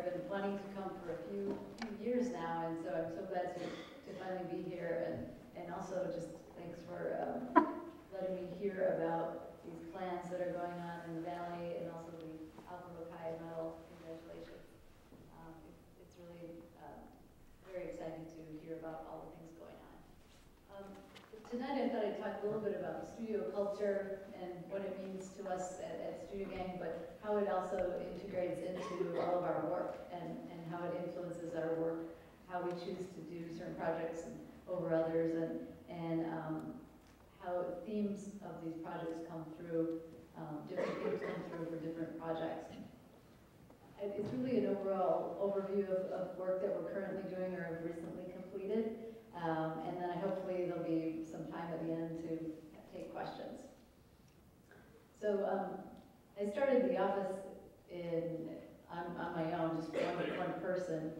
I've been wanting to come for a few, few years now, and so I'm so glad to, to finally be here. And, and also just thanks for um, letting me hear about these plans that are going on in the valley and also the Alpha Rho Chi Medal. Congratulations. Um, it's, it's really um, very exciting to hear about all the things tonight I thought I'd talk a little bit about studio culture and what it means to us at, at Studio Gang, but how it also integrates into all of our work and, and how it influences our work, how we choose to do certain projects over others, and, and um, how themes of these projects come through, um, different themes come through for different projects. It's really an overall overview of, of work that we're currently doing or have recently completed. Um, and then hopefully there'll be some time at the end to take questions. So um, I started the office in, on, on my own, just one, one person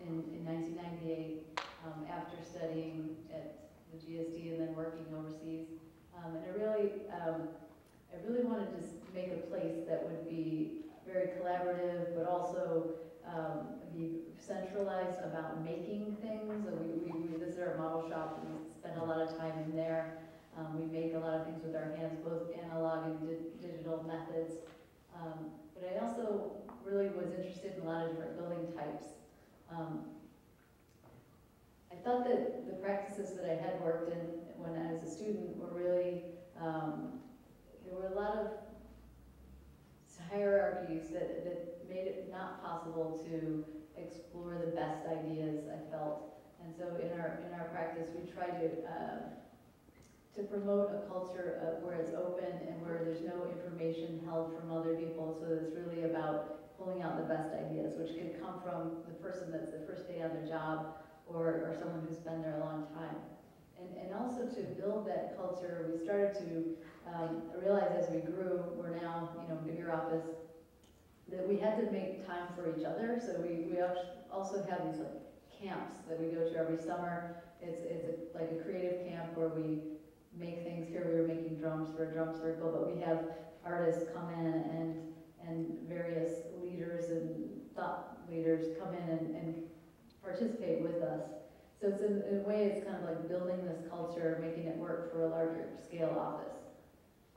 in, in 1998 um, after studying at the GSD and then working overseas. Um, and I really, um, I really wanted to make a place that would be very collaborative, but also um, be centralized about making things. So we, we, we visit our model shop we spend a lot of time in there. Um, we make a lot of things with our hands, both analog and di digital methods. Um, but I also really was interested in a lot of different building types. Um, I thought that the practices that I had worked in when I was a student were really, um, there were a lot of hierarchies that, that made it not possible to explore the best ideas, I felt. And so in our, in our practice, we try to, uh, to promote a culture of where it's open and where there's no information held from other people. So it's really about pulling out the best ideas, which could come from the person that's the first day on their job or, or someone who's been there a long time. And, and also to build that culture, we started to um, realize as we grew, we're now, you know, bigger office, that we had to make time for each other. So we, we also have these like camps that we go to every summer. It's, it's a, like a creative camp where we make things. Here we were making drums for a drum circle, but we have artists come in and, and various leaders and thought leaders come in and, and participate with us. So it's in, in, a way, it's kind of like building this culture, making it work for a larger scale office.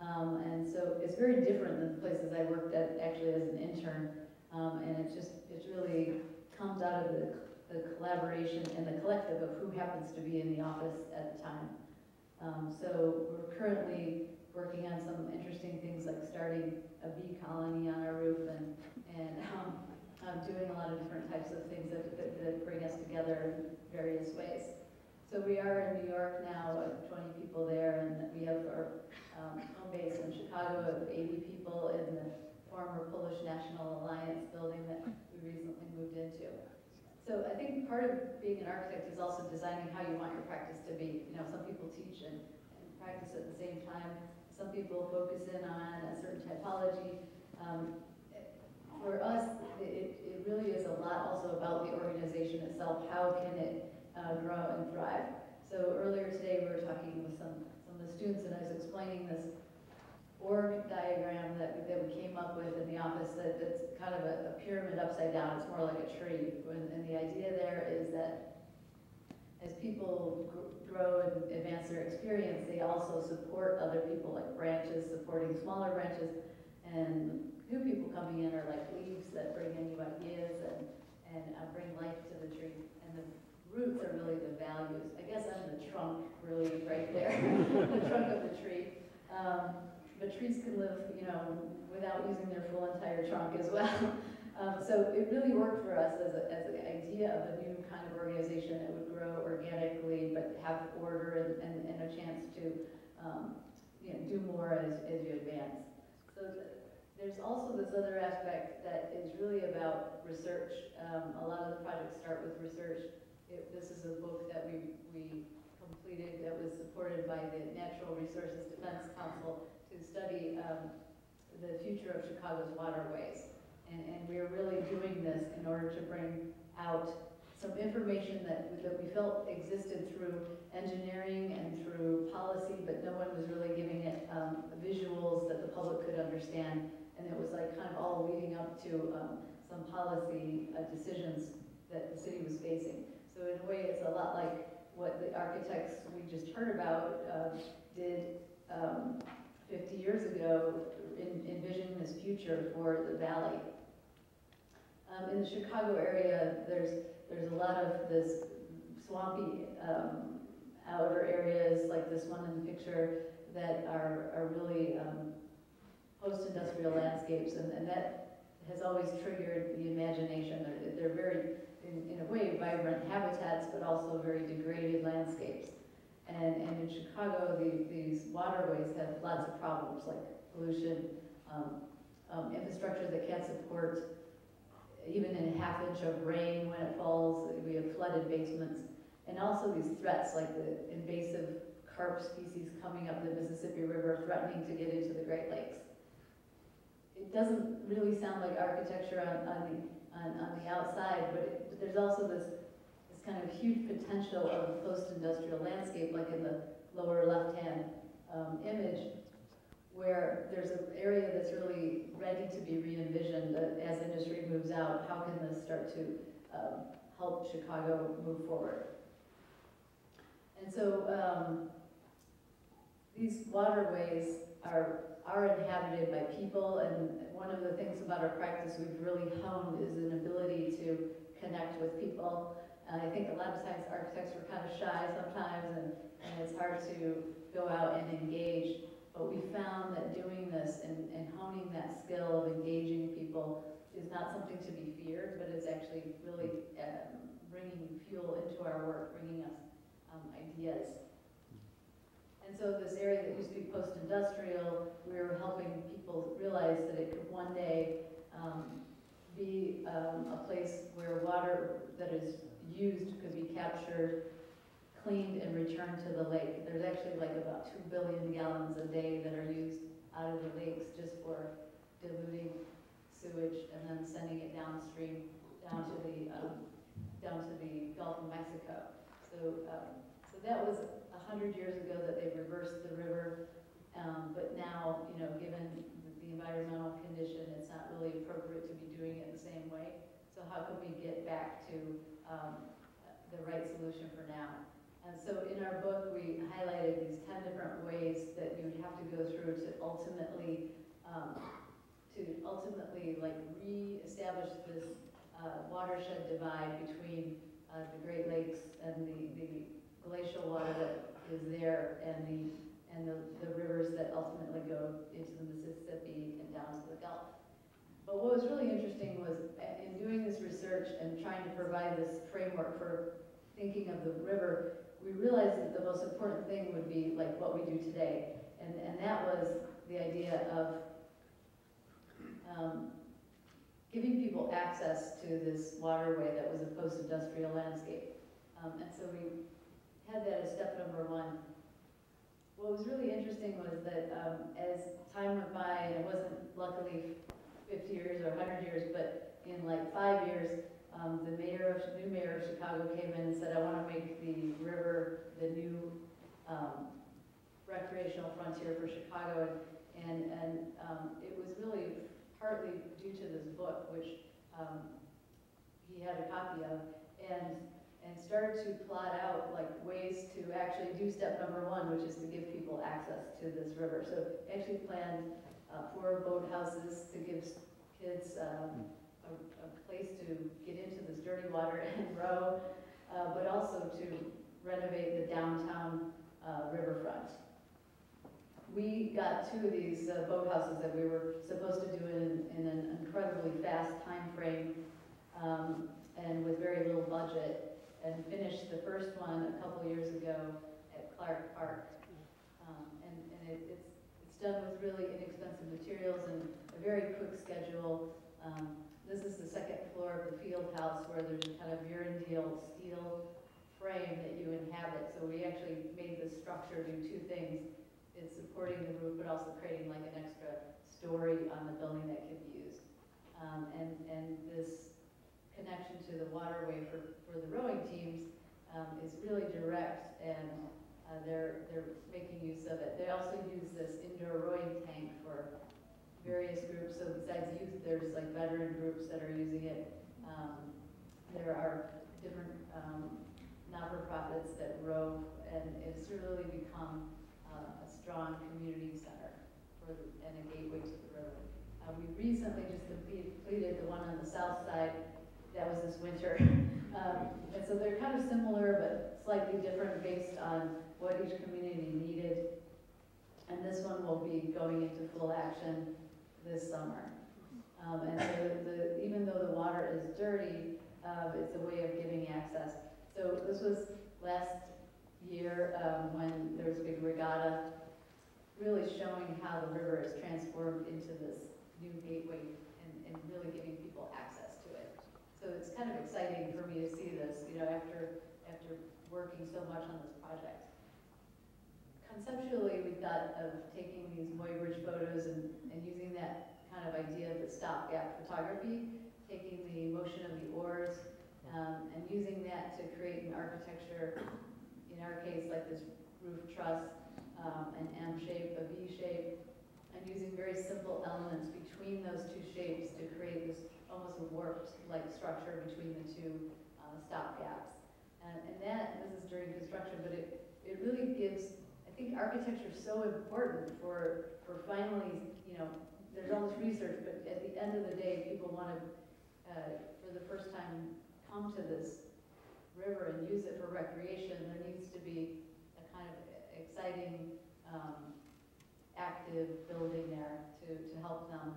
Um, and so it's very different than the places I worked at actually as an intern. Um, and it just, it really comes out of the, the collaboration and the collective of who happens to be in the office at the time. Um, so we're currently working on some interesting things like starting a bee colony on our roof and, and um, um, doing a lot of different types of things that, that, that, bring us together in various ways. So we are in New York now, 20 people there, and we have our um, home base in Chicago of 80 people in the former Polish National Alliance building that we recently moved into. So I think part of being an architect is also designing how you want your practice to be. You know, some people teach and, and practice at the same time. Some people focus in on a certain typology. Um, for us, it, it really is a lot also about the organization itself. How can it uh, grow and thrive? So earlier today, we were talking with some, students, and I was explaining this org diagram that, that we came up with in the office that, that's kind of a, a pyramid upside down. It's more like a tree. And, and the idea there is that as people grow and advance their experience, they also support other people, like branches supporting smaller branches, and new people coming in are like leaves that bring in new ideas and, and uh, bring life to the tree. And the roots are really the values. I guess I'm the trunk, really, right there, the trunk of the tree. Um, but trees can live, you know, without using their full entire trunk as well. Um, so it really worked for us as, a, as an idea of a new kind of organization that would grow organically, but have order and, and, and a chance to, um, you know, do more as, as you advance. So the, there's also this other aspect that is really about research. Um, a lot of the projects start with research. It, this is a book that we, we completed that was supported by the Natural Resources Defense Council to study um, the future of Chicago's waterways. And, and we are really doing this in order to bring out some information that, that we felt existed through engineering and through policy, but no one was really giving it um, visuals that the public could understand. And it was like kind of all leading up to um, some policy uh, decisions that the city was facing. So in a way, it's a lot like what the architects we just heard about um, did um, 50 years ago, in- envisioning this future for the valley. Um, In the Chicago area, there's, there's a lot of this swampy um, outer areas, like this one in the picture, that are, are really um, post-industrial landscapes, and, and that has always triggered the imagination. They're, they're very, in, in a way, vibrant habitats, but also very degraded landscapes. And, and in Chicago, the, these waterways have lots of problems, like pollution, um, um, infrastructure that can't support even in a half inch of rain when it falls, we have flooded basements. And also these threats, like the invasive carp species coming up the Mississippi River threatening to get into the Great Lakes. It doesn't really sound like architecture on, on the, on, on the outside, but, it, there's also this, this kind of huge potential of a post-industrial landscape, like in the lower left-hand um, image, where there's an area that's really ready to be re-envisioned as industry moves out, how can this start to um, help Chicago move forward? And so um, these waterways are, are inhabited by people, and one of the things about our practice we've really honed is an ability to connect with people. I think a lot of times architects were kind of shy sometimes, and, and it's hard to go out and engage. But we found that doing this and, and honing that skill of engaging people is not something to be feared, but it's actually really um, bringing fuel into our work, bringing us um, ideas. And so this area that used to be post-industrial, we were helping people realize that it could one day um, be um, a place where water that is used could be captured, cleaned, and returned to the lake. There's actually like about two billion gallons a day that are used out of the lakes just for diluting sewage and then sending it downstream down to the um, down to the Gulf of Mexico. So um, so that was a hundred years ago that they reversed the river, um, but now you know given environmental condition, it's not really appropriate to be doing it the same way. So how can we get back to um, the right solution for now? And so in our book, we highlighted these 10 different ways that you would have to go through to ultimately, um, to ultimately like re-establish this uh, watershed divide between uh, the Great Lakes and the, the glacial water that is there and the, and the, the rivers that ultimately go into the Mississippi and down to the Gulf. But what was really interesting was uh, in doing this research and trying to provide this framework for thinking of the river, we realized that the most important thing would be like what we do today. And, and that was the idea of um, giving people access to this waterway that was a post-industrial landscape. Um, and so we had that as step number one. What was really interesting was that um, as time went by, and it wasn't luckily 50 years or 100 years, but in like five years, um, the mayor of, new mayor of Chicago came in and said, I want to make the river the new um, recreational frontier for Chicago. And, and um, it was really partly due to this book, which um, he had a copy of, and, and started to plot out like ways to actually do step number one, which is to give people access to this river. So actually planned uh, four boathouses to give kids um, a, a place to get into this dirty water and row, uh, but also to renovate the downtown uh, riverfront. We got two of these uh, boathouses that we were supposed to do in, in an incredibly fast time frame um, and with very little budget, and finished the first one a couple years ago at Clark Park. Um, and and it, it's, it's done with really inexpensive materials and a very quick schedule. Um, this is the second floor of the field house where there's a kind of Vierendeel steel frame that you inhabit. So we actually made the structure do two things. It's supporting the roof, but also creating like an extra story on the building that can be used. Um, and, and this connection to the waterway for, for the rowing teams um, is really direct and uh, they're, they're making use of it. They also use this indoor rowing tank for various groups, so besides youth, there's like veteran groups that are using it. Um, There are different um, not-for-profits that row and it's really become uh, a strong community center for, the- and a gateway to the river. Uh, We recently just completed the one on the south side, that was this winter. Um, And so they're kind of similar, but slightly different based on what each community needed. And this one will be going into full action this summer. Um, and so the, even though the water is dirty, uh, it's a way of giving access. So this was last year, um, when there was a big regatta, really showing how the river is transformed into this new gateway and, and really giving people access. So it's kind of exciting for me to see this, you know, after, after working so much on this project. Conceptually, we thought of taking these Muybridge photos and, and using that kind of idea of the stopgap photography, taking the motion of the oars, um, and using that to create an architecture, in our case, like this roof truss, um, an M shape, a V shape, and using very simple elements between those two shapes to create this almost a warped-like structure between the two uh, stopgaps. And, and that, this is during construction, but it, it really gives I think architecture is so important for, for finally, you know, there's all this research, but at the end of the day, people want to, uh, for the first time, come to this river and use it for recreation. There needs to be a kind of exciting, um, active building there to, to help them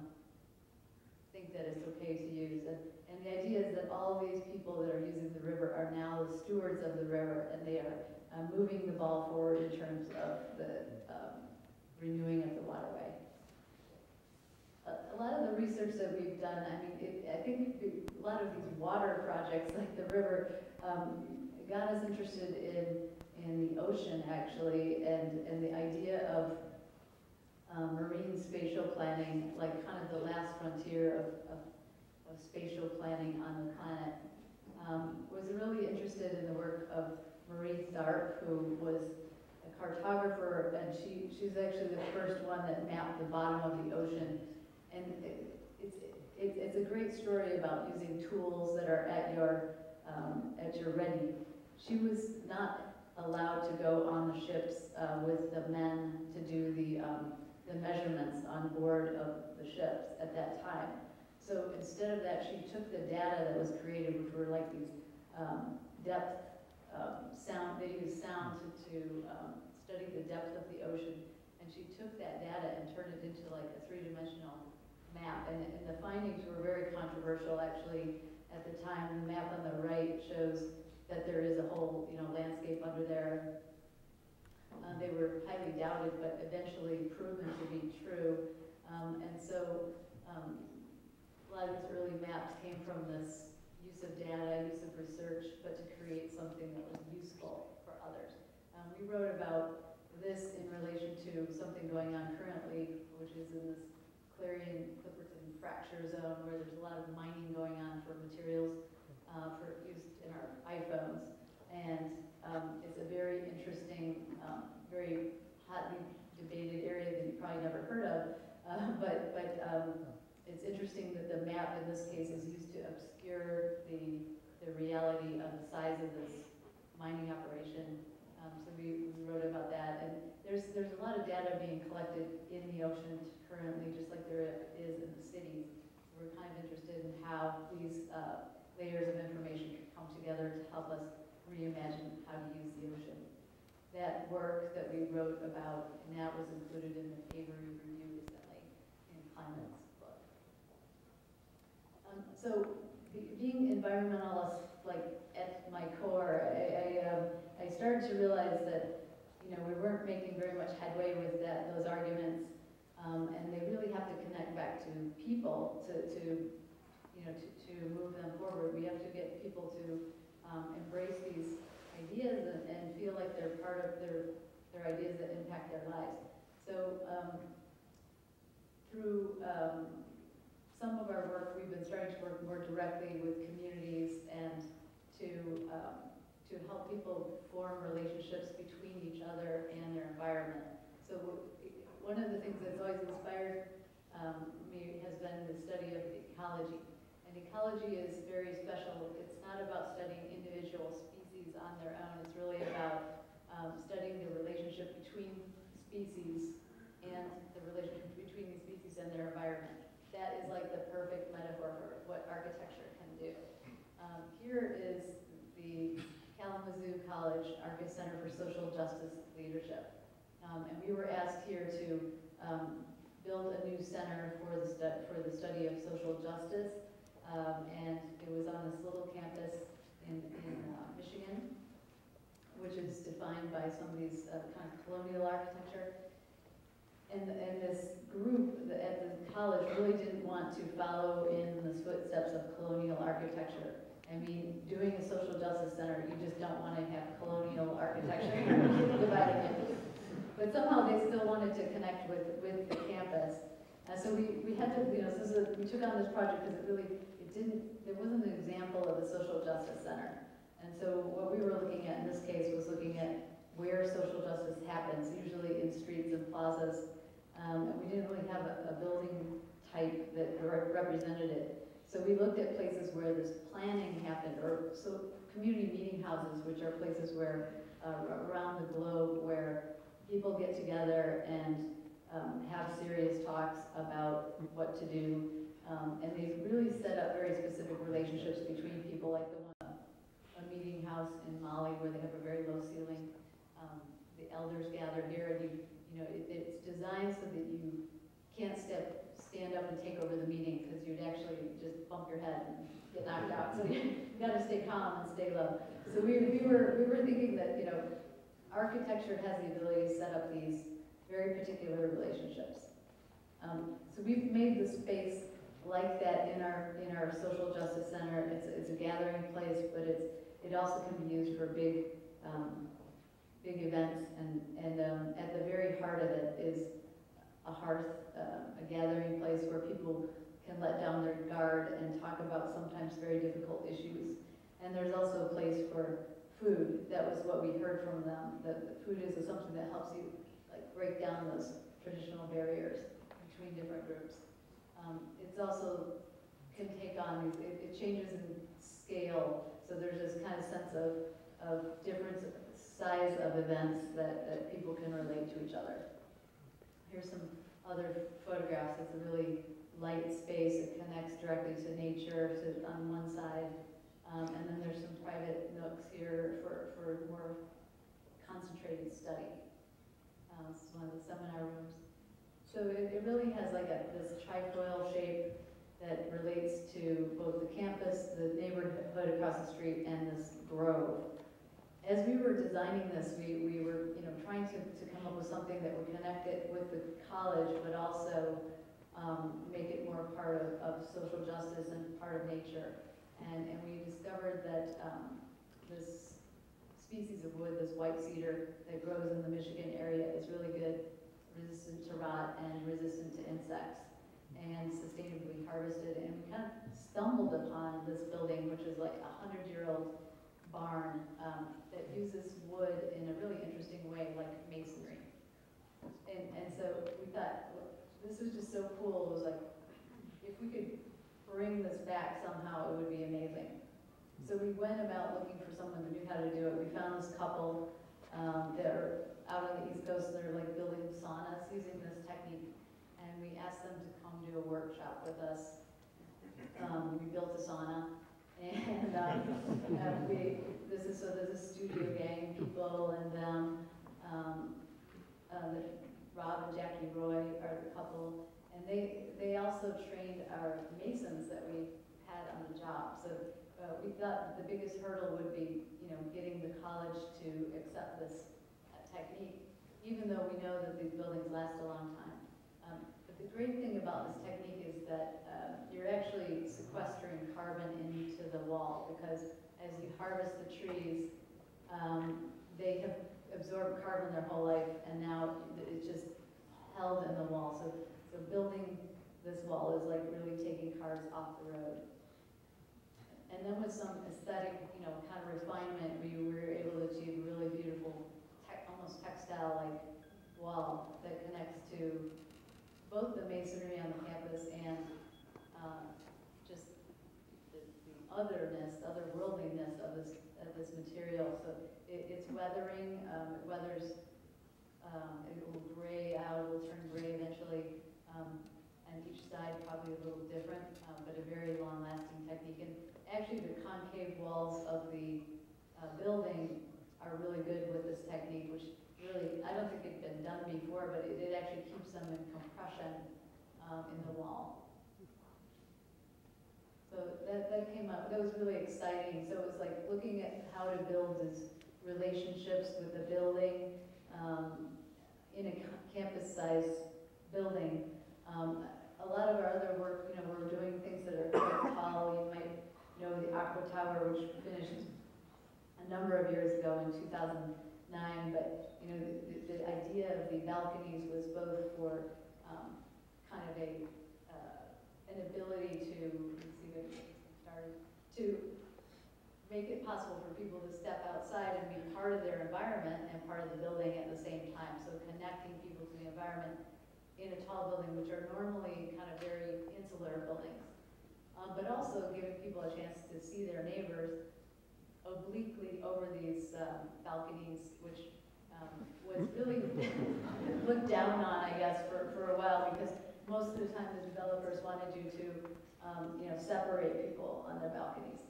that it's okay to use. And, and the idea is that all these people that are using the river are now the stewards of the river, and they are uh, moving the ball forward in terms of the um, renewing of the waterway. A, a lot of the research that we've done, I mean, it, I think a lot of these water projects, like the river, um, got us interested in, in the ocean, actually, and, and the idea of um, marine spatial planning, like kind of the last frontier of, of, of spatial planning on the planet. Um, was really interested in the work of Marie Tharp, who was a cartographer, and she, she's actually the first one that mapped the bottom of the ocean. And it, it's, it, it's a great story about using tools that are at your, um, at your ready. She was not allowed to go on the ships uh, with the men to do the, um, the measurements on board of the ships at that time. So instead of that, she took the data that was created, which were like these um, depth um, sound, they used sound to, to um, study the depth of the ocean. And she took that data and turned it into like a three-dimensional map. And, and the findings were very controversial, actually, at the time. The map on the right shows that there is a whole, you know, landscape under there. Uh, they were highly doubted, but eventually proven to be true. Um, and so um, a lot of these early maps came from this use of data, use of research, but to create something that was useful for others. Um, we wrote about this in relation to something going on currently, which is in this Clarion Clipperton fracture zone, where there's a lot of mining going on for materials uh, for use in our iPhones. And um, it's a very interesting, um, very hotly debated area that you probably never heard of. Uh, but but um, it's interesting that the map in this case is used to obscure the, the reality of the size of this mining operation. Um, so we, we wrote about that. And there's, there's a lot of data being collected in the ocean currently, just like there is in the cities. We're kind of interested in how these uh, layers of information come together to help us reimagine how to use the ocean. That work that we wrote about, and that was included in the Avery review recently in Climate's book. Um, so being environmentalist, like at my core, I, I, um, I started to realize that, you know, we weren't making very much headway with that, those arguments. Um, and they really have to connect back to people to, to, you know, to, to move them forward. We have to get people to, um, embrace these ideas and, and feel like they're part of their, their ideas that impact their lives. So, um, through, um, some of our work, we've been starting to work more directly with communities and to, um, to help people form relationships between each other and their environment. So one of the things that's always inspired um, me- has been the study of ecology. And ecology is very special. It's not about studying individual species on their own. It's really about um, studying the relationship between species and the relationship between these species and their environment. That is like the perfect metaphor for what architecture can do. Um, here is the Kalamazoo College Arcus Center for Social Justice Leadership. Um, and we were asked here to um, build a new center for the, for the study of social justice. Um, and it was on this little campus in, in uh, Michigan, which is defined by some of these uh, kind of colonial architecture. And, and this group at the college really didn't want to follow in the footsteps of colonial architecture. I mean, doing a social justice center, you just don't want to have colonial architecture dividing it. But somehow they still wanted to connect with, with the campus. Uh, so we, we had to, you know, so, so we took on this project because it really, didn't, there wasn't an example of a social justice center. And so what we were looking at in this case was looking at where social justice happens, usually in streets and plazas. Um, and we didn't really have a, a building type that re- represented it. So we looked at places where this planning happened, or so community meeting houses, which are places where, uh, around the globe where people get together and um, have serious talks about what to do. Um, and they've really set up very specific relationships between people, like the one, a meeting house in Mali where they have a very low ceiling. Um, the elders gather here, and you, you know, it, it's designed so that you can't step, stand up and take over the meeting because you'd actually just bump your head and get knocked out. So you, got to stay calm and stay low. So we, we were we were thinking that you know architecture has the ability to set up these very particular relationships. Um, so we've made the space like that in our in our social justice center. It's, it's a gathering place, but it's it also can be used for big um, big events. And and um, at the very heart of it is a hearth, uh, a gathering place where people can let down their guard and talk about sometimes very difficult issues. And there's also a place for food. That was what we heard from them, that food is something that helps you like break down those traditional barriers between different groups. Um, it's also can take on, it, it changes in scale, so there's this kind of sense of, of different size of events that, that people can relate to each other. Here's some other photographs. It's a really light space. It connects directly to nature to, on one side. Um, and then there's some private nooks here for, for more concentrated study. Uh, this is one of the seminar rooms. So it, it really has like a, this trifoil shape that relates to both the campus, the neighborhood across the street, and this grove. As we were designing this, we, we were, you know, trying to, to come up with something that would connect it with the college, but also um, make it more part of, of social justice and part of nature. And, and we discovered that um, this species of wood, this white cedar that grows in the Michigan area is really good, resistant to rot and resistant to insects and sustainably harvested. And we kind of stumbled upon this building, which is like a hundred-year-old barn um, that uses wood in a really interesting way, like masonry. And, and so we thought, well, this was just so cool. It was like, if we could bring this back somehow, it would be amazing. So we went about looking for someone who knew how to do it. We found this couple um, that are out on the East Coast. They're like building saunas using this technique. And we asked them to come do a workshop with us. Um, we built a sauna. And um, uh, we, this is, so there's a studio gang people and um, um, uh, Rob and Jackie Roy are the couple. And they, they also trained our masons that we had on the job. So uh, we thought the biggest hurdle would be, you know, getting the college to accept this technique, even though we know that these buildings last a long time. Um, but the great thing about this technique is that uh, you're actually sequestering carbon into the wall because as you harvest the trees, um, they have absorbed carbon their whole life and now it's just held in the wall. So, so building this wall is like really taking cars off the road. And then with some aesthetic, you know, kind of refinement, we were able to achieve really beautiful, tech, almost textile-like wall that connects to both the masonry on the campus and, um, just the, the otherness, otherworldliness of this, of this material. So it, it's weathering, um, it weathers, um, it will gray out, it will turn gray eventually. Um, and each side probably a little different, um, but a very long-lasting technique. And actually, the concave walls of the, uh, building are really good with this technique, which really, I don't think it'd been done before, but it, it actually keeps them in compression, um, in the wall. So that, that came up, that was really exciting. So it was like looking at how to build these relationships with the building, um, in a campus-sized building. Um, a lot of our other work, you know, we're doing things that are quite tall. You might know the Aqua Tower, which finished a number of years ago in 2009. But, you know, the, the idea of the balconies was both for um, kind of a, uh, an ability to, see, wait, started, to make it possible for people to step outside and be part of their environment and part of the building at the same time. So connecting people to the environment in a tall building, which are normally kind of very insular buildings. Um, but also giving people a chance to see their neighbors obliquely over these um, balconies, which um, was really looked down on, I guess, for, for a while, because most of the time the developers wanted you to, um, you know, separate people on their balconies.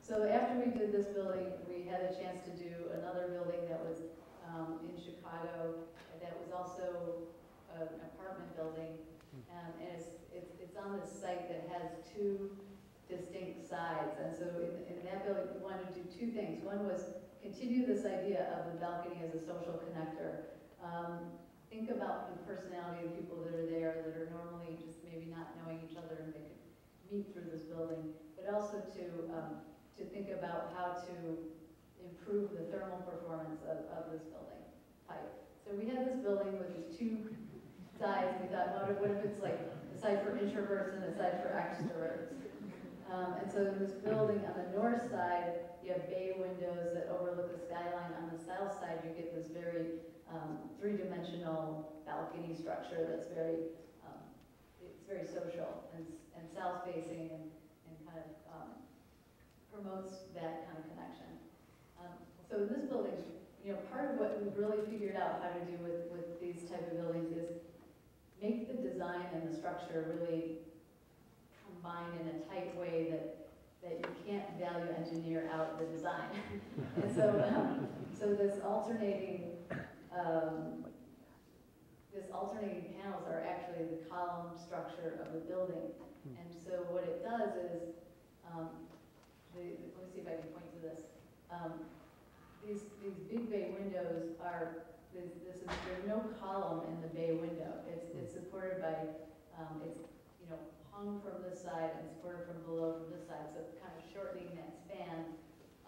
So after we did this building, we had a chance to do another building that was um, in Chicago, that was also an apartment building. Um, and it's, it's, it's on this site that has two distinct sides. And so in, in that building, we wanted to do two things. One was continue this idea of the balcony as a social connector. Um, think about the personality of the people that are there that are normally just maybe not knowing each other and they could meet through this building, but also to um, to think about how to improve the thermal performance of, of this building type. So we had this building with these two sides. We thought, what if, what if it's like a side for introverts and a side for extroverts? Um, and so in this building on the north side, you have bay windows that overlook the skyline. On the south side, you get this very um, three-dimensional balcony structure that's very, um, it's very social and, and south-facing and, and kind of um, promotes that kind of connection. Um, so in this building, you know, part of what we've really figured out how to do with, with these type of buildings is make the design and the structure really in a tight way that, that you can't value engineer out the design. and so, um, so this alternating, um, this alternating panels are actually the column structure of the building. And so what it does is, um, the, let me see if I can point to this. Um, these, these big bay windows are, this, this is, there's no column in the bay window. It's, it's supported by, um, it's, you know, hung from this side and supported from below from this side, so kind of shortening that span.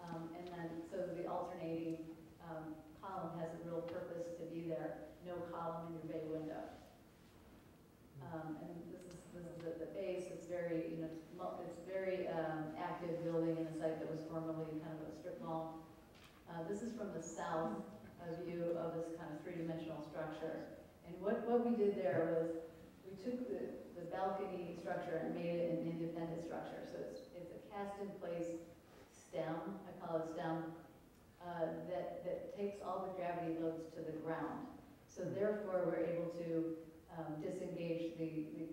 Um, and then, so the alternating, um, column has a real purpose to be there, no column in your bay window. Um, and this is, this is the, the base, it's very, you know, it's very um, active building in a site that was formerly kind of a strip mall. Uh, this is from the south, a view of this kind of three-dimensional structure. And what, what we did there was we took the, the balcony structure and made it an independent structure. So it's, it's a cast-in-place stem, I call it stem, uh, that, that takes all the gravity loads to the ground. So therefore, we're able to um, disengage the, the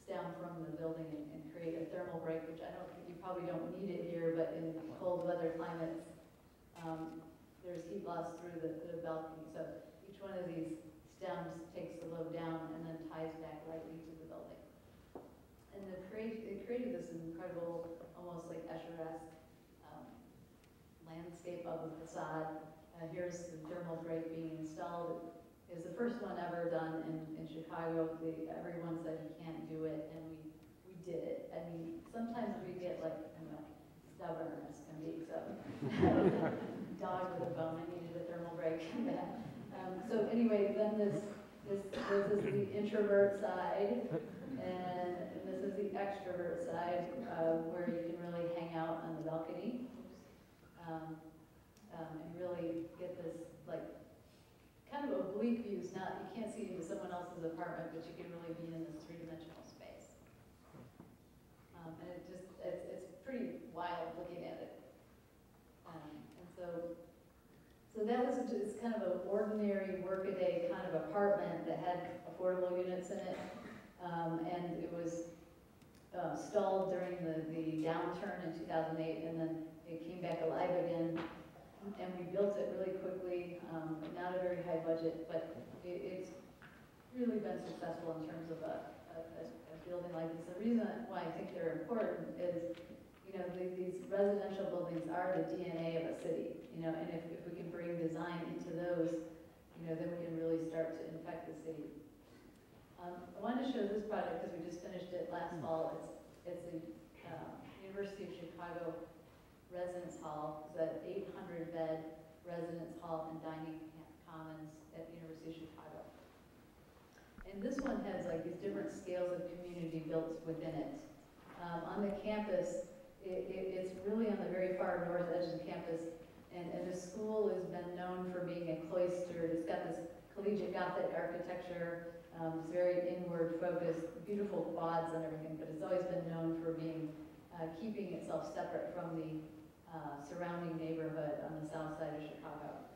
stem from the building and, and create a thermal break, which I don't, you probably don't need it here, but in cold weather climates, um, there's heat loss through the, the balcony. So each one of these stems takes the load down and then ties back lightly to the building. And the create, it created this incredible, almost like Escher-esque um, landscape of the facade. Uh, here's the thermal break being installed is the first one ever done in, in Chicago. The, everyone said you can't do it, and we, we did it. I mean, sometimes we get like, you know, stubborn as can be, so. Dog with a bone, I needed a thermal break. um, so anyway, then this, this, this is the introvert side, and this is the extrovert side, uh, where you can really hang out on the balcony. Um, um, and really get this, like, kind of oblique oblique view is not, you can't see into someone else's apartment, but you can really be in this three-dimensional space. Um, and it just, it's, it's pretty wild looking at it. Um, and so, so that was just kind of an ordinary workaday kind of apartment that had affordable units in it. Um, and it was uh, stalled during the, the downturn in two thousand eight, and then it came back alive again. And we built it really quickly, um, not a very high budget, but it, it's really been successful in terms of a, a, a building like this. The reason why I think they're important is, you know, the- these residential buildings are the DNA of a city, you know, and if, if we can bring design into those, you know, then we can really start to infect the city. Um, I wanted to show this project because we just finished it last fall. It's, it's the, um, University of Chicago Residence Hall, it's an eight hundred bed residence hall and dining commons at the University of Chicago. And this one has like these different scales of community built within it. Um, on the campus, it, it, it's really on the very far north edge of the campus, and, and the school has been known for being a cloistered, it's got this collegiate Gothic architecture, um, it's very inward focused, beautiful quads and everything, but it's always been known for being, uh, keeping itself separate from the, uh, surrounding neighborhood on the south side of Chicago.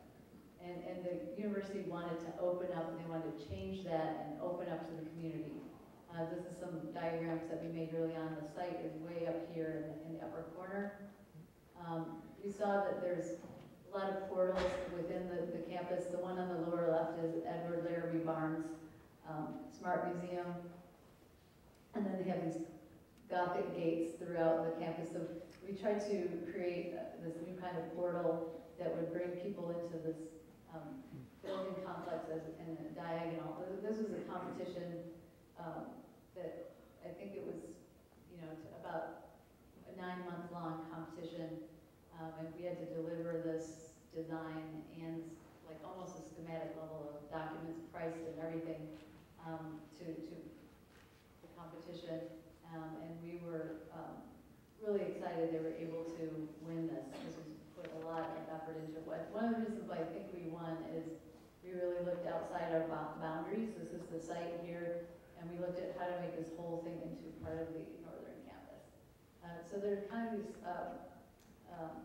And, and the university wanted to open up, and they wanted to change that and open up to the community. Uh, this is some diagrams that we made early on. The site is way up here in the, in the upper corner. Um, we saw that there's lot of portals within the, the campus. The one on the lower left is Edward Larrabee Barnes um, Smart Museum. And then they have these Gothic gates throughout the campus. So we tried to create uh, this new kind of portal that would bring people into this um, building complex as in a diagonal. This was a competition um, that I think it was, you know, about a nine-month-long competition, um, and we had to deliver this design and like almost a schematic level of documents, priced and everything, um, to, to the competition. Um, and we were, um, really excited they were able to win this, because we put a lot of effort into it. One of the reasons why I think we won is we really looked outside our boundaries. This is the site here, and we looked at how to make this whole thing into part of the northern campus. Uh, so there are kind of these, um, um,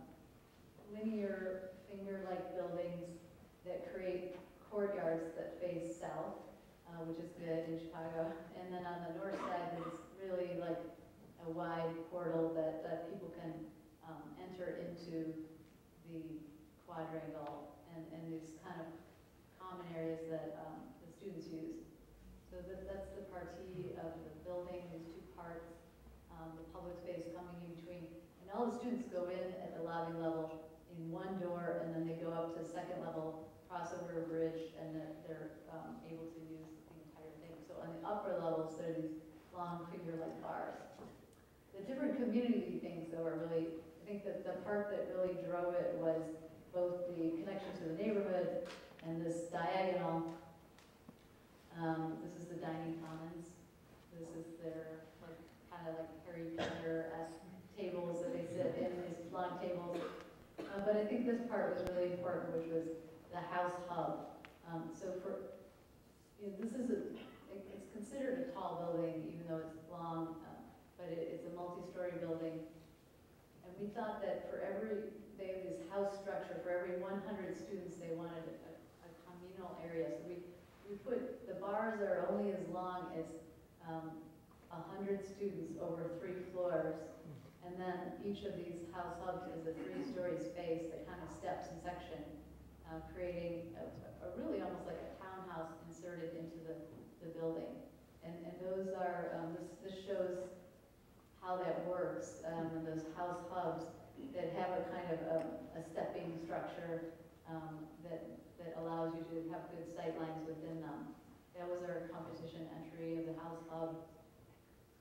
linear finger-like buildings that create courtyards that face south, uh, which is good in Chicago. And then on the north side, there's really like a wide portal that, that people can, um, enter into the quadrangle and, and these kind of common areas that, um, the students use. So that, that's the partie of the building, these two parts, um, the public space coming in between. And all the students go in at the lobby level one door, and then they go up to the second level, cross over a bridge, and they're, they're, um, able to use the entire thing. So on the upper levels, there are these long finger-like bars. The different community things, though, are really, I think that the part that really drove it was both the connection to the neighborhood and this diagonal. Um, this is the dining commons. This is their, like, kind of like Harry Potter-esque tables that they sit in, these long tables. Uh, but I think this part was really important, which was the house hub. Um, so for, you know, this is a, it- it's considered a tall building, even though it's long, uh, but it, it's a multi-story building. And we thought that for every, they have this house structure, for every one hundred students, they wanted a, a communal area. So we, we put, the bars are only as long as, um, a hundred students over three floors. And then each of these house hubs is a three-story space that kind of steps in section, uh, creating a, a really almost like a townhouse inserted into the, the building. And, and those are, um, this, this shows how that works, um, and those house hubs that have a kind of a, a stepping structure, um, that, that allows you to have good sight lines within them. That was our competition entry of the house hub.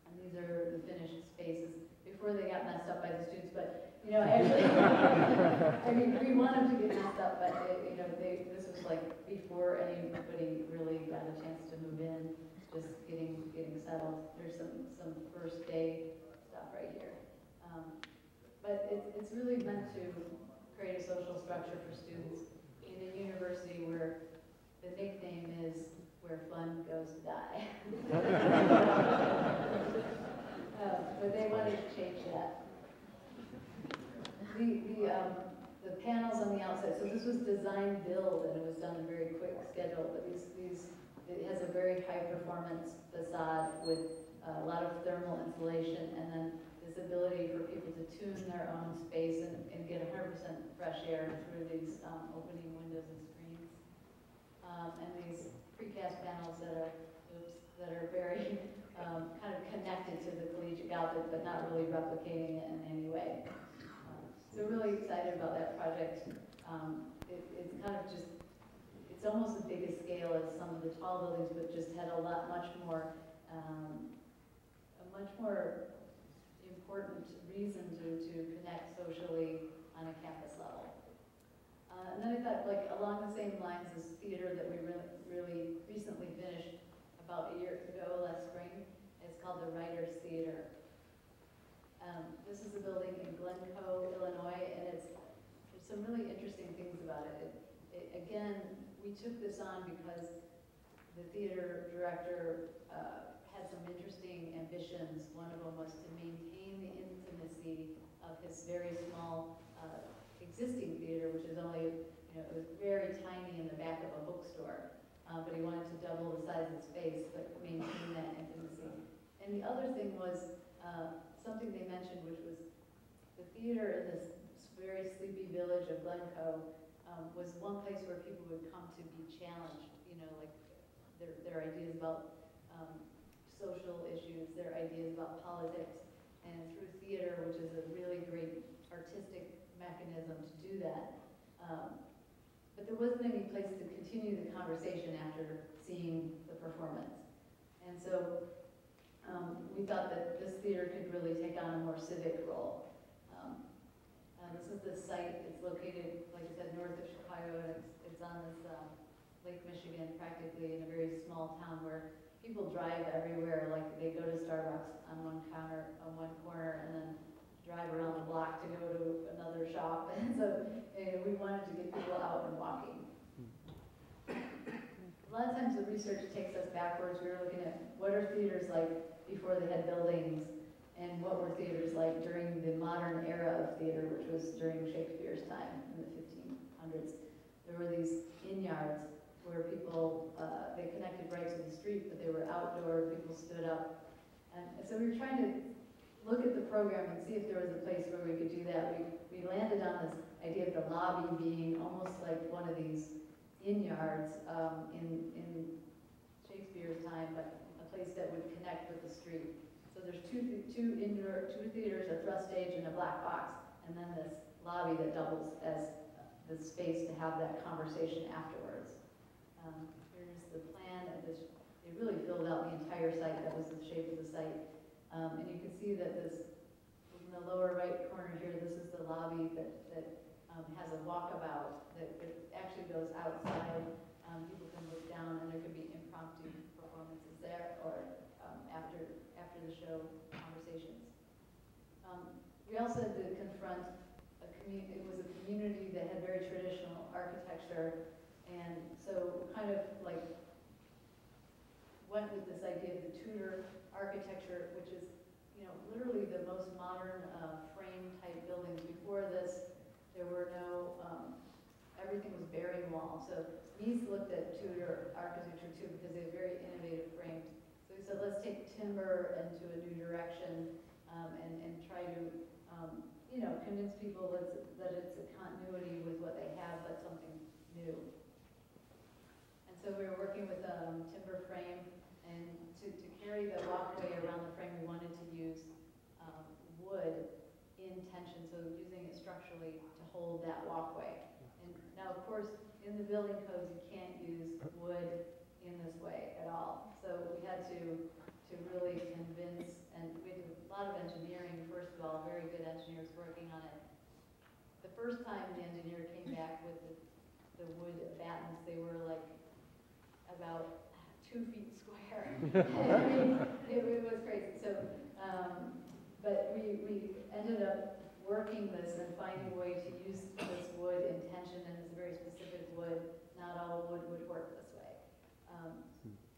And these are the finished spaces before they got messed up by the students, but, you know, actually, I mean, we want them to get messed up, but, it- you know, they, this was like before anybody really got a chance to move in, just getting, getting settled. There's some, some first day stuff right here. Um, But it's, it's really meant to create a social structure for students in a university where the nickname is Where Fun Goes to Die. Uh, But they wanted to change that. The, the, um, the panels on the outside, so this was design build and it was done in a very quick schedule, but these, these, it has a very high performance facade with a lot of thermal insulation and then this ability for people to tune their own space and, and get hundred percent fresh air through these, um, opening windows and screens. Um, and these precast panels that are, oops, that are very, um, kind of connected to the collegiate gallery, but not really replicating it in any way. So really excited about that project. Um, it, it's kind of just, it's almost as big a scale as some of the tall buildings, but just had a lot, much more, um, a much more important reason to, to connect socially on a campus level. Uh, and then I thought, like, along the same lines as theater that we really, really recently finished about a year ago, last spring, it's called the Writers Theater. Um, this is a building in Glencoe, Illinois, and it's, there's some really interesting things about it. It, it. Again, we took this on because the theater director, uh, had some interesting ambitions. One of them was to maintain the intimacy of his very small, uh, existing theater, which is only, you know, it was very tiny in the back of a bookstore. Uh, but he wanted to double the size of the space, but maintain that intimacy. And the other thing was, uh, something they mentioned, which was the theater in this very sleepy village of Glencoe, um, was one place where people would come to be challenged, you know, like their, their ideas about, um, social issues, their ideas about politics. And through theater, which is a really great artistic mechanism to do that, um, but there wasn't any place to continue the conversation after seeing the performance. And so um, we thought that this theater could really take on a more civic role. Um, uh, this is the site, it's located, like I said, north of Chicago, and it's, it's on this uh, Lake Michigan, practically in a very small town where people drive everywhere, like they go to Starbucks on one counter, on one corner, and then drive around the block to go to another shop. And so eh, we wanted to get people out and walking. A lot of times the research takes us backwards. We were looking at what are theaters like before they had buildings, and what were theaters like during the modern era of theater, which was during Shakespeare's time in the 1500s. There were these inn yards where people, uh, they connected right to the street, but they were outdoor, people stood up. And and so we were trying to look at the program and see if there was a place where we could do that. We, we landed on this idea of the lobby being almost like one of these inn yards um, in, in Shakespeare's time, but a place that would connect with the street. So there's two, two indoor, two theaters, a thrust stage and a black box, and then this lobby that doubles as the space to have that conversation afterwards. Um, here's the plan it really filled out the entire site, that was the shape of the site. Um, and you can see that this, in the lower right corner here, this is the lobby that, that, um, has a walkabout that, actually goes outside. Um, people can look down and there could be impromptu performances there or, um, after, after the show conversations. Um, we also had to confront a community, it was a community that had very traditional architecture and so kind of like went with this idea of the Tudor architecture, which is, you know, literally the most modern uh, frame type buildings. Before this, there were no, um, everything was bearing wall. So Mies looked at Tudor architecture too because they have very innovative frames. So we said, let's take timber into a new direction um, and, and try to, um, you know, convince people that it's, that it's a continuity with what they have, but something new. And so we were working with a um, timber frame and to, to carry the walkway around the frame, we wanted to use um, wood in tension, so using it structurally to hold that walkway. And now, of course, in the building codes, you can't use wood in this way at all. So we had to, to really convince, and we did a lot of engineering, first of all, very good engineers working on it. The first time the engineer came back with the, the wood battens, they were like about two feet square. it, it, was crazy. So, um, but we, we ended up working this and finding a way to use this wood in tension, and it's a very specific wood. Not all wood would work this way. Um,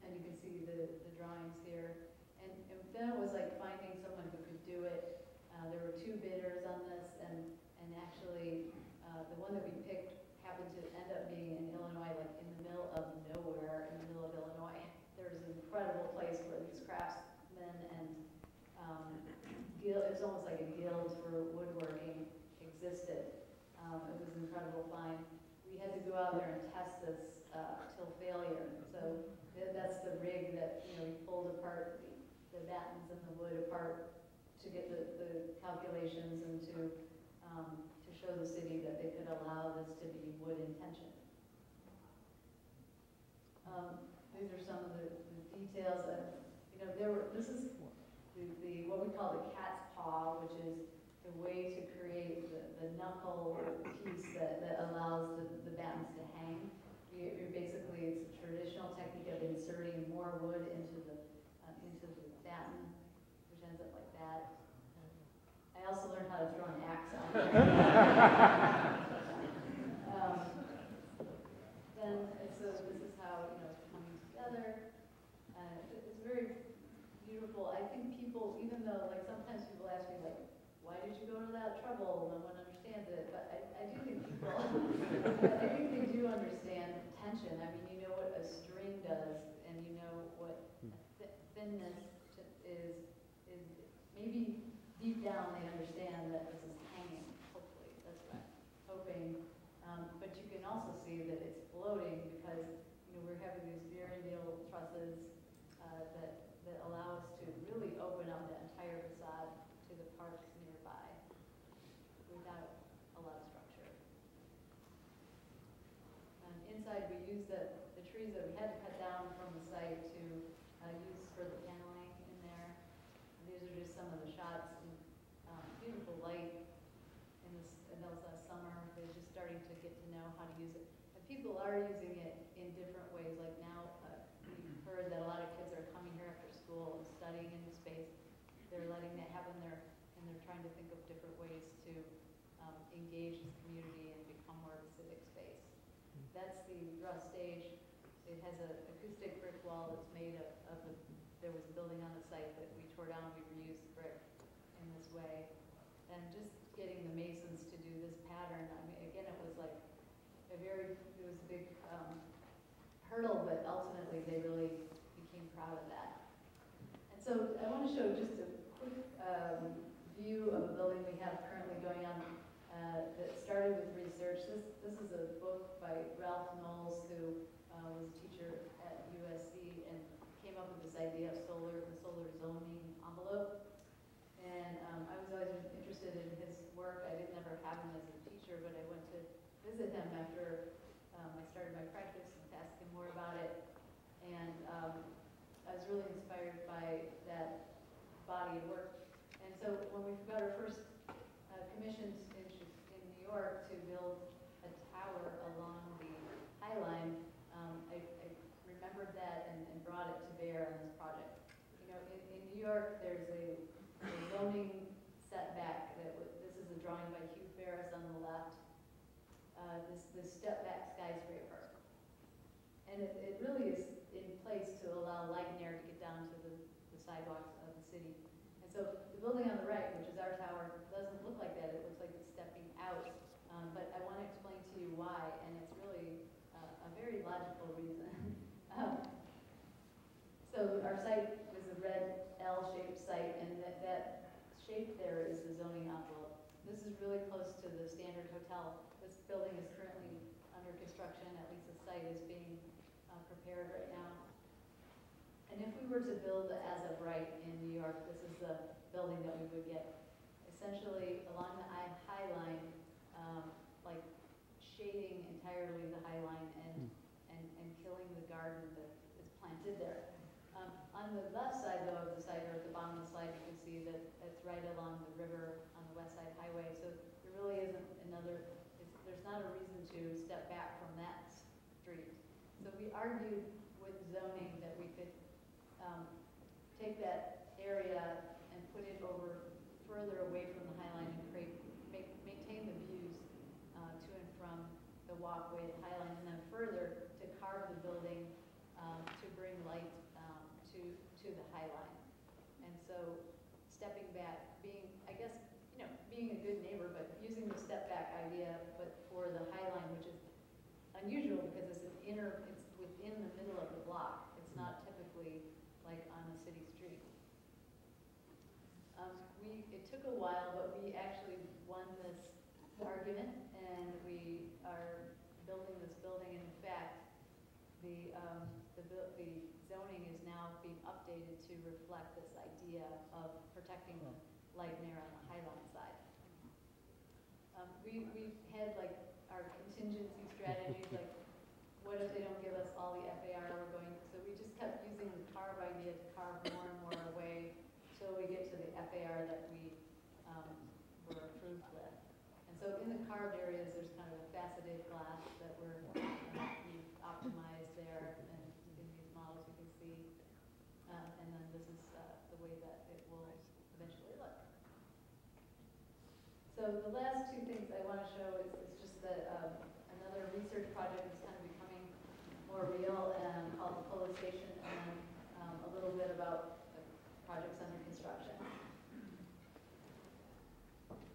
and you can see the, the drawings here. And, and then it was like finding someone who could do it. Uh, there were two bidders on this, and, and actually uh, the one that we picked happened to end up being in Illinois, like in the middle of nowhere, in the middle of Illinois. Incredible place where these craftsmen and, um, guild, it's almost like a guild for woodworking existed. Um, it was an incredible find. We had to go out there and test this, uh, till failure, so that, that's the rig that, you know, we pulled apart the, the battens and the wood apart to get the, the calculations and to, um, to show the city that they could allow this to be wood in tension. Um, these are some of the details, and, you know, there were, this is the, the, what we call the cat's paw, which is the way to create the, the knuckle piece that, that allows the, the battens to hang. You, you're basically, it's a traditional technique of inserting more wood into the, uh, into the batten, which ends up like that. I also learned how to throw an axe on Um, Then, so this is how, you know, it's coming together. Very beautiful. I think people, even though, like, sometimes people ask me, like, why did you go to that trouble? No one understands it, but I, I do think people, I think they do understand tension. I mean, you know what a string does, and you know what thi- thinness is, is, maybe deep down they understand that this is hanging, hopefully, that's what I'm hoping. Um, but you can also see that it's floating because, you know, we're having these very Vierendeel trusses, allow us to really open up the entire facade to the parks nearby without a lot of structure. Um, inside, we use the, the trees that we had to cut down from the site to, uh, use for the paneling in there. And These are just some of the shots, and, um, beautiful light in this, in those last summer, they're just starting to get to know how to use it. And people are using it in different ways, like now, uh, we've heard that a lot of kids are coming here after school and studying in the space. They're letting that happen there, and they're trying to think of different ways to, um, engage the community and become more of a civic space. That's the rough stage. It has an acoustic brick wall that's made of, of the, there was a building on the site that we tore down, we reused the brick in this way. And just getting the masons to do this pattern, I mean, again, it was like a very, it was a big, um, hurdle, but ultimately they really became proud of that. And so I want to show just a quick, um, view of a building we have currently going on, uh, that started with research. This, this is a book by Ralph Knowles, who, uh, was a teacher at USC and came up with this idea of solar, the solar zoning envelope. And um, I was always interested in his work. I didn't ever have him as a teacher, but I went to visit him after um, I started my practice and to ask him more about it. And um, I was really inspired by that body of work. And so when we got our first uh, commissions in, Chi- in New York to build a tower along the High Line, um, I, I remembered that and, and brought it to bear on this project. You know, in, in New York, there's a a zoning setback that, this is a drawing by Hugh Ferriss on the left, uh, this, this step back skyscraper. And it, it really is in place to allow light and air to get down to the, the sidewalks of the city. And so the building on the right, which is our tower, doesn't look like that, it looks like it's stepping out. Um, but I want to explain to you why, and it's really uh, a very logical reason. Um, So our site is a red L-shaped site, and that, that shape there is the zoning envelope. This is really close to the Standard Hotel. This building is currently under construction, at least the site is being uh, prepared right now. And if we were to build as of right in New York, this is the building that we would get. Essentially, along the High Line, um, like shading entirely the High Line and, and, and killing the garden that is planted there. Um, On the left side though of the site, or at the bottom of the slide, you can see that it's right along the river on the west side highway. So there really isn't another, there's not a reason to step back from that street. So we argued with zoning that we could um, take that area and put it over further away from the High Line and create, make, maintain the views uh, to and from the walkway at High Line, and then further to carve the building um, to bring light um, to, to the High Line. And so stepping back, being, I guess, you know, but for the High Line, which is unusual because it's an inner, it's within the middle of the block. It's not typically like on a city street. Um, we, it took a while, but we actually won this argument and we are building this building. And in fact, the, um, the, buil- the zoning is now being updated to reflect this idea of protecting and on the Highline side. Um, we, we've had like our contingency strategies, like what if they don't give us all the FAR we're going, so we just kept using the carve idea to carve more and more away till we get to the FAR that we, um, were approved with. And so in the carved areas, there's kind of a faceted glass that we're, um, we've optimized there, and in these models you can see. Uh, and then this is, uh, the way that it will eventually look. So the last two things I want to show is, is just that, um, another research project is kind of becoming more real, and called the Polis Station, and um, a little bit about the projects under construction.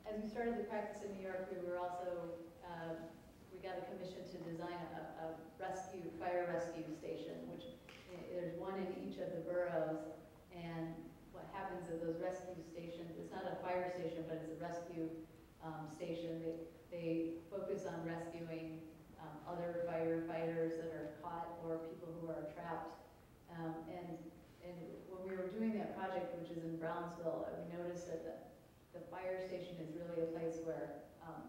As we started the practice in New York, we were also, um, we got a commission to design a, a rescue, fire rescue station, which eh, there's one in each of the boroughs. And what happens at those rescue stations, it's not a fire station, but it's a rescue um, station. They, they focus on rescuing um, other firefighters that are caught or people who are trapped. Um, And, and when we were doing that project, which is in Brownsville, we noticed that the, the fire station is really a place where um,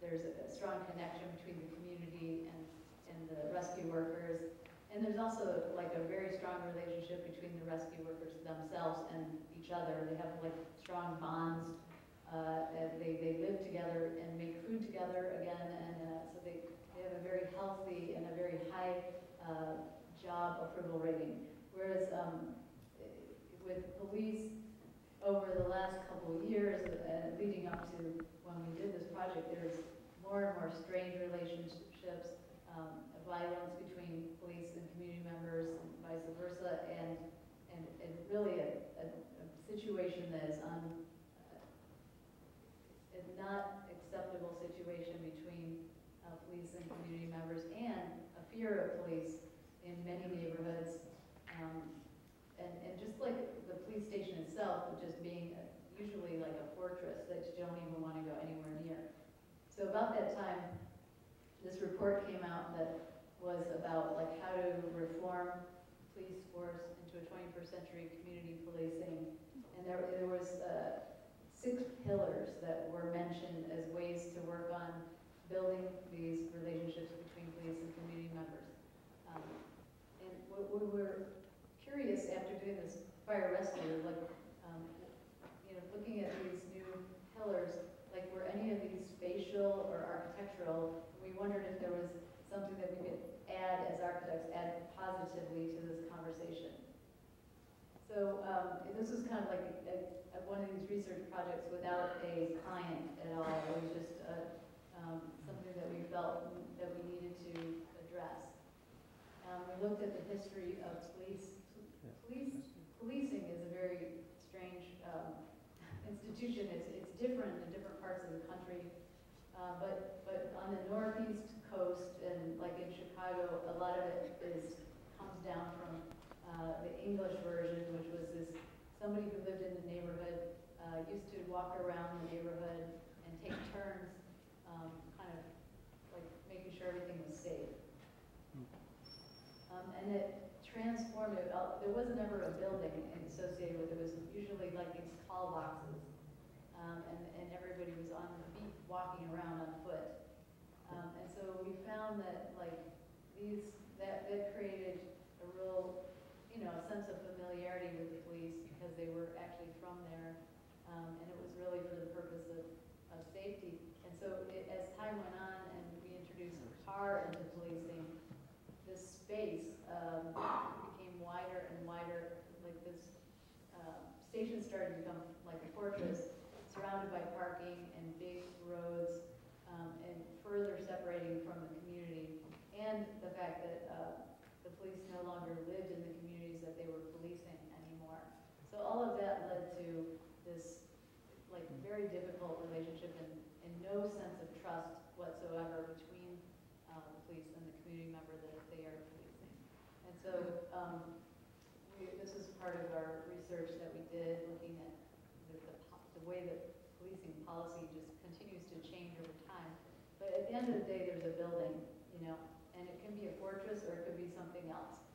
there's a a strong connection between the community and, and the rescue workers. And there's also like a very strong relationship between the rescue workers themselves and each other. They have like strong bonds. Uh, they, they live together and make food together again. And uh, so they, they have a very healthy and a very high uh, job approval rating. Whereas um, with police, over the last couple of years, uh, leading up to when we did this project, there's more and more strained relationships, um, violence between police and community members, and vice versa, and and, and really a, a, a situation that is a not acceptable situation between uh, police and community members, and a fear of police in many neighborhoods. Um, and, and just like the police station itself, just being a- usually like a fortress that you don't even want to go anywhere near. So about that time, this report came out that was about like how to reform police force into a 21st century community policing. And there, there was uh, six pillars that were mentioned as ways to work on building these relationships between police and community members. Um, and we were curious after doing this fire rescue, like, um, you know, looking at these new pillars, like were any of these spatial or architectural? We wondered if there was something that we could add as architects, add positively to this conversation. So um, and this was kind of like a, a, one of these research projects without a client at all. It was just a, um, something that we felt that we needed to address. Um, we looked at the history of police. Police policing is a very strange um, institution. It's, it's different in different parts of the country. Uh, but, but on the northeast coast and like in Chicago, a lot of it is, comes down from uh, the English version, which was this, somebody who lived in the neighborhood uh, used to walk around the neighborhood and take turns, um, kind of like making sure everything was safe. Um, and it transformed it, there was never a building associated with it, it was usually like these call boxes. Um, and, and everybody was on the beat, walking around on foot. Um, and so we found that like these, that, that created a real, you know, a sense of familiarity with the police because they were actually from there. Um, and it was really for the purpose of, of safety. And so it, as time went on and we introduced car into policing, this space um, became wider and wider. Like this um, station started to become like a fortress, surrounded by parking and big roads, um, and further separating from the community. And the fact that uh, the police no longer lived in the communities that they were policing anymore. So all of that led to this like very difficult relationship and, and no sense of trust whatsoever between uh, the police and the community member that they are policing. And so um, we, this is part of our research that we did, looking at the, the the way that policing policy just continues to change over time. But at the end of the day, there's a building, you know, and it can be a fortress or it could be something else.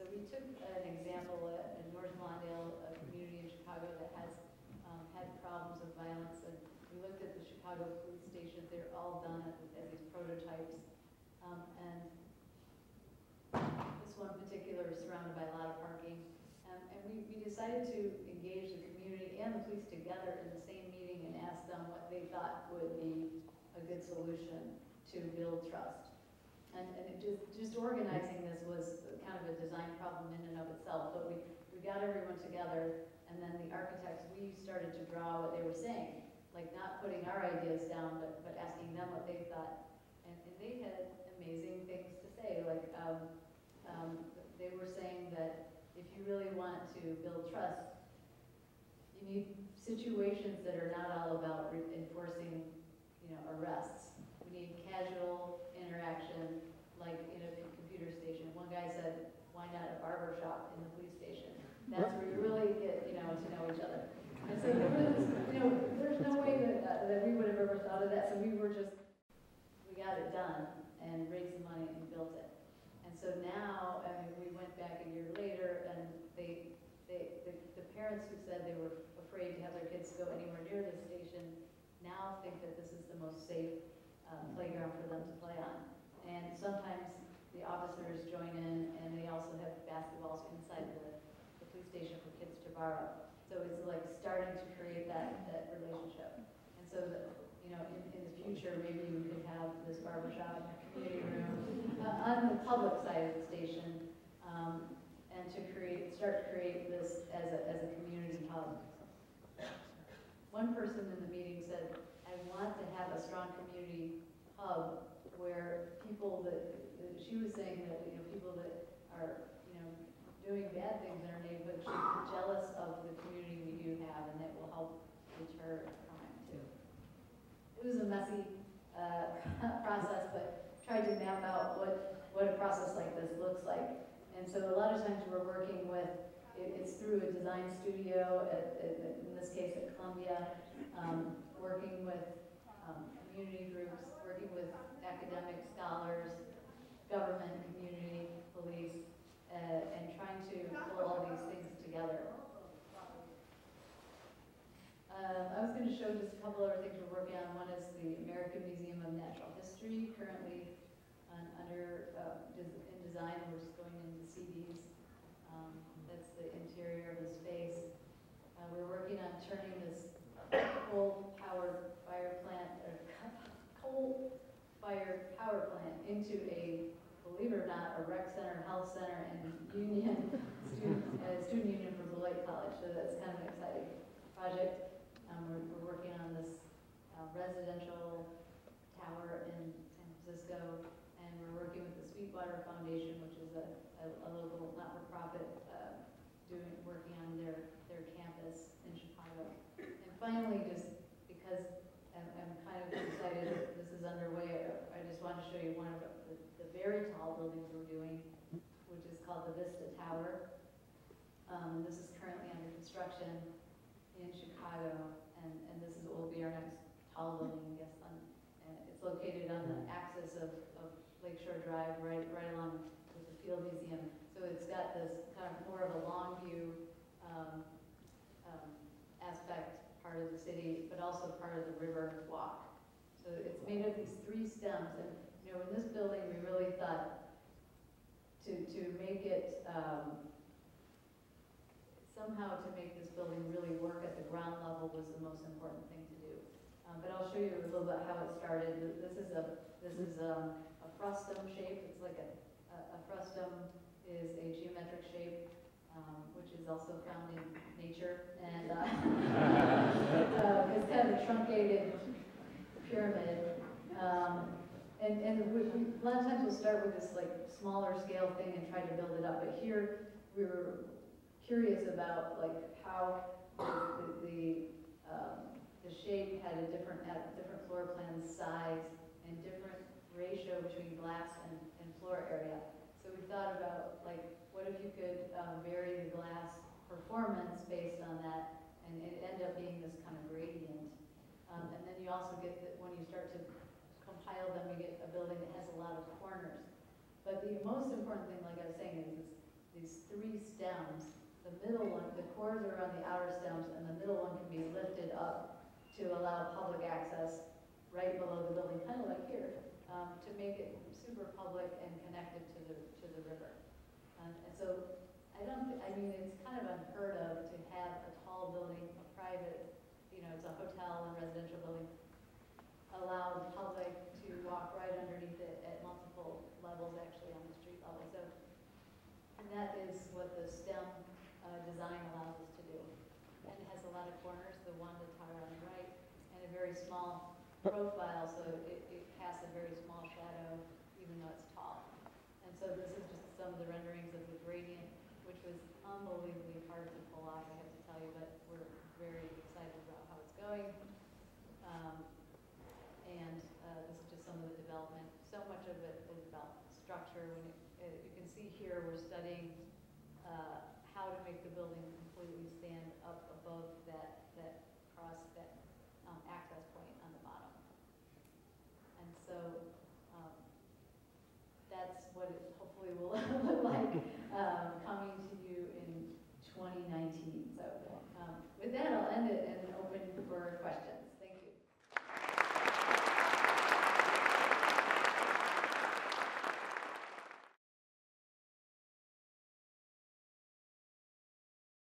So we took an example in North Lawndale, a community in Chicago that has um, had problems of violence, and we looked at the Chicago police stations, they're all done as these prototypes. Um, And this one particular is surrounded by a lot of parking. Um, And we, we decided to engage the community and the police together in the same meeting and ask them what they thought would be a good solution to build trust. And, and just, just organizing this was kind of a design problem in and of itself, but we, we got everyone together, and then the architects, we started to draw what they were saying, like not putting our ideas down, but, but asking them what they thought. And, and they had amazing things to say, like, um, um, they were saying that if you really want to build trust, you need situations that are not all about enforcing, you know, arrests. We need casual interaction, like in a station. One guy said, why not a barber shop in the police station? That's where you really get, you know, to know each other. And so there was, you know, there's no way that, uh, that we would have ever thought of that, so we were just, we got it done and raised the money and built it. And so now, I mean, we went back a year later and they, they, the, the parents who said they were afraid to have their kids go anywhere near this station now think that this is the most safe uh, playground for them to play on. And sometimes the officers join in and they also have basketballs inside the, the police station for kids to borrow. So it's like starting to create that, that relationship. And so that, you know, in, in the future, maybe we could have this barber shop in a community room uh, on the public side of the station, um, and to create, start to create this as a, as a community hub. One person in the meeting said, I want to have a strong community hub where people that- she was saying that, you know, people that are, you know, doing bad things in our neighborhood should be jealous of the community we do have, and that will help deter crime too. It was a messy, uh, process, but tried to map out what, what a process like this looks like. And so a lot of times we're working with, it, it's through a design studio, at, at, in this case at Columbia, um, working with, um, community groups, working with academic scholars, government, community, police, uh, and trying to pull all these things together. Um, I was gonna show just a couple other things we're working on. One is the American Museum of Natural History, currently on, under, uh, in design, we're just going into CDs. Um, that's the interior of the space. Uh, we're working on turning this coal-powered fire plant, or coal-fired power plant into a, believe it or not, a rec center, health center, and union, student, uh, student union for Beloit College, so that's kind of an exciting project. Um, we're, we're working on this uh, residential tower in San Francisco, and we're working with the Sweetwater Foundation, which is a, a, a local not-for-profit, uh, doing, working on their, their campus in Chicago. And finally, just because I'm, I'm kind of excited that this is underway, I just want to show you one of very tall buildings we're doing, which is called the Vista Tower. Um, this is currently under construction in Chicago, and, and this is, what will be our next tall building, I guess, on, and it's located on the axis of, of Lakeshore Drive, right, right along with the Field Museum. So it's got this kind of more of a long view, um, um, aspect, part of the city, but also part of the river walk. So it's made of these three stems, and, know, in this building, we really thought to, to make it, um, somehow to make this building really work at the ground level was the most important thing to do. Um, but I'll show you a little bit how it started. This is a, this is um, a frustum shape. It's like a, a, a frustum is a geometric shape, um, which is also found in nature. And, uh, uh, it's kind of a truncated pyramid. Um, and, and we, we, a lot of times we'll start with this like smaller scale thing and try to build it up, but here we were curious about like how the, the, um, the shape had a different, had different floor plan size, and different ratio between glass and, and floor area. So we thought about, like, what if you could um, vary the glass performance based on that, and it end up being this kind of gradient. Um, and then you also get, the- when you start to compile them, you get a building that has a lot of corners. But the most important thing, like I was saying, is these three stems. The middle one, the cores are on the outer stems, and the middle one can be lifted up to allow public access right below the building, kind of like here, um, to make it super public and connected to the, to the river. Um, and so, I don't, I mean, it's kind of unheard of to have a tall building, a private, you know, it's a hotel and residential building, allow the public to walk right underneath it at multiple levels, actually on the street level. So, and that is what the STEM uh, design allows us to do. And it has a lot of corners, the one that's higher on the right, and a very small profile, so it, it casts a very small shadow, even though it's tall. And so this is just some of the renderings of the gradient, which was unbelievably hard to pull off, I have to tell you, but we're very excited about how it's going.